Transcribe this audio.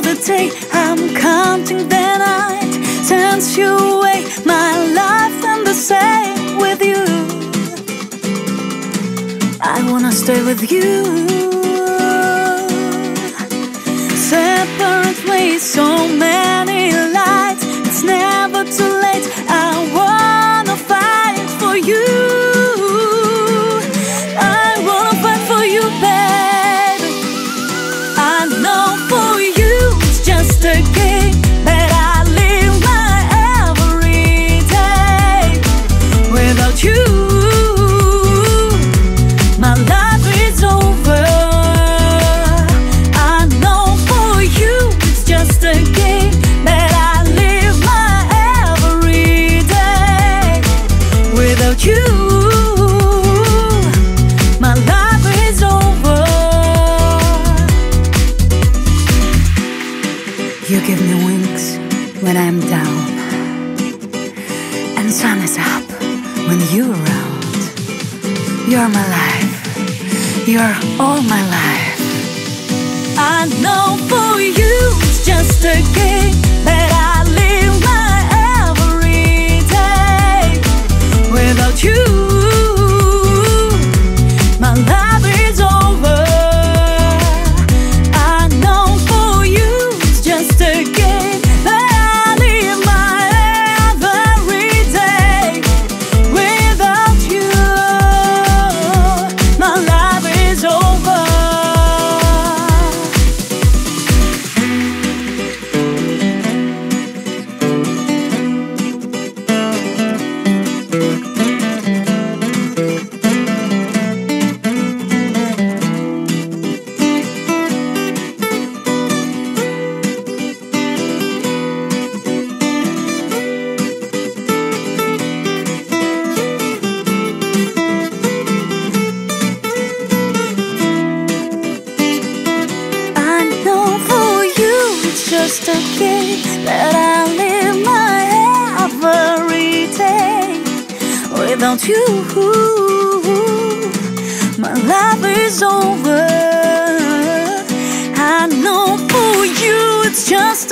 the day, I'm counting the night. Since you away, my life and the same with you I wanna stay with you. Separate ways, so many you, my life is over. You give me wings when I'm down, and sun is up when you're around. You're my life, you're all my life. I know for you it's just a game Without you, my life is over. I know for you it's just